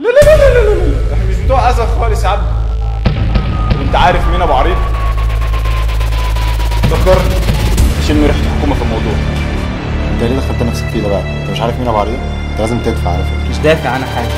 لا لا لا لا لا لا إحنا مش بتوع أذى خالص يا عبد انت عارف مين أبو عريض؟ فكرني عشان ريحة الحكومة في الموضوع. انت ليه دخلت نفسك فيه ده بقى؟ انت مش عارف مين أبو عريض؟ انت لازم تدفع على فكرة. مش دافع أنا حاجة.